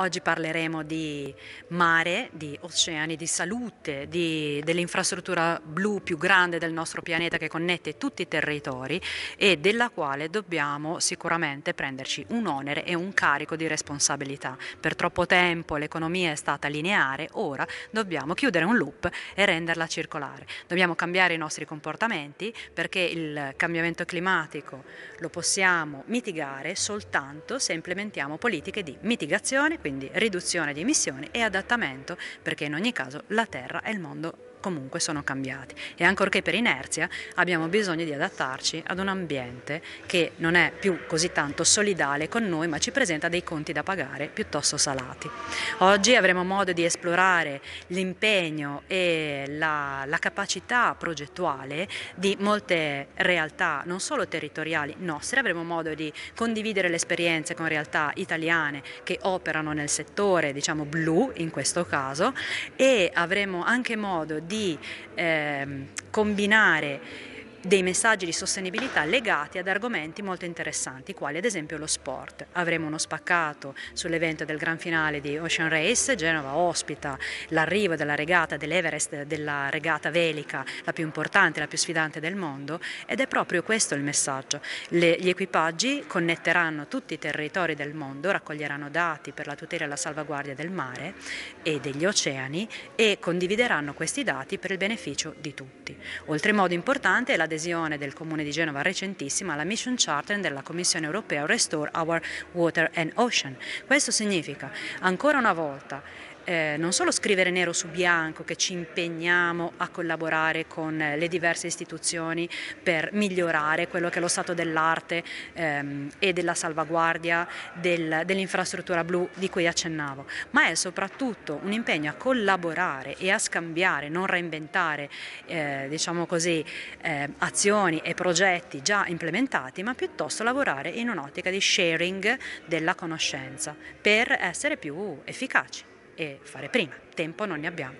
Oggi parleremo di mare, di oceani, di salute, di, dell'infrastruttura blu più grande del nostro pianeta che connette tutti i territori e della quale dobbiamo sicuramente prenderci un onere e un carico di responsabilità. Per troppo tempo l'economia è stata lineare, ora dobbiamo chiudere un loop e renderla circolare. Dobbiamo cambiare i nostri comportamenti perché il cambiamento climatico lo possiamo mitigare soltanto se implementiamo politiche di mitigazione, quindi riduzione di emissioni e adattamento perché in ogni caso la Terra e il mondo comunque sono cambiati e ancorché per inerzia abbiamo bisogno di adattarci ad un ambiente che non è più così tanto solidale con noi ma ci presenta dei conti da pagare piuttosto salati. Oggi avremo modo di esplorare l'impegno e la, la capacità progettuale di molte realtà non solo territoriali nostre, avremo modo di condividere le esperienze con realtà italiane che operano nel settore diciamo blu in questo caso e avremo anche modo di eh, combinare dei messaggi di sostenibilità legati ad argomenti molto interessanti, quali ad esempio lo sport. Avremo uno spaccato sull'evento del gran finale di Ocean Race, Genova ospita l'arrivo della regata dell'Everest, della regata velica, la più importante, la più sfidante del mondo, ed è proprio questo il messaggio. Le, gli equipaggi connetteranno tutti i territori del mondo, raccoglieranno dati per la tutela e la salvaguardia del mare e degli oceani e condivideranno questi dati per il beneficio di tutti. Oltremodo importante è la l'adesione del Comune di Genova recentissima alla Mission Charter della Commissione Europea Restore Our Water and Ocean. Questo significa ancora una volta eh, non solo scrivere nero su bianco che ci impegniamo a collaborare con le diverse istituzioni per migliorare quello che è lo stato dell'arte ehm, e della salvaguardia del, dell'infrastruttura blu di cui accennavo, ma è soprattutto un impegno a collaborare e a scambiare, non reinventare eh, diciamo così, eh, azioni e progetti già implementati, ma piuttosto lavorare in un'ottica di sharing della conoscenza per essere più efficaci e fare prima. Tempo non ne abbiamo.